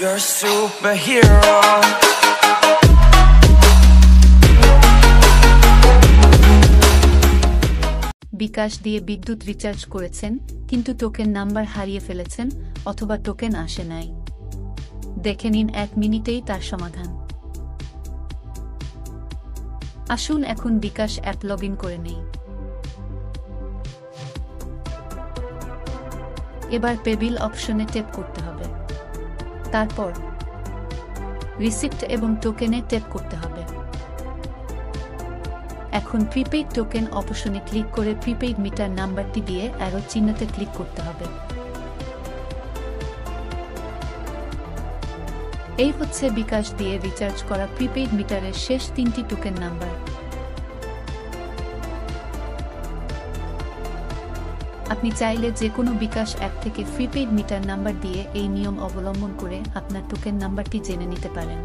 You're a superhero. বিকাশ দিয়ে বিদ্যুৎ recharge করেছেন, কিন্তু টোকেন নাম্বার হারিয়ে ফেলেছেন অথবা টোকেন আসে নাই। দেখে নিন এক মিনিটেই তার সমাধান। আসুন এখন বিকাশ অ্যাপ লগ করে নেই। এবার পেবিল অপশনে টেপ করতে হবে। তারপর রিসিপ্ট এবং টোকেনে টেপ করতে হবে। এখন প্রিপেইড টোকেন অপশনে ক্লিক করে প্রিপেইড মিটার নাম্বারটি দিয়ে অ্যারো চিহ্নতে ক্লিক করতে হবে। এই হচ্ছে বিকাশ দিয়ে রিচার্জ করা প্রিপেইড মিটারের শেষ তিনটি টোকেন নাম্বার আপনি চাইলে যে কোনো বিকাশ অ্যাপ থেকে প্রিপেইড মিটার নাম্বার দিয়ে এই নিয়ম অবলম্বন করে আপনার টোকেন নাম্বারটি জেনে নিতে পারেন।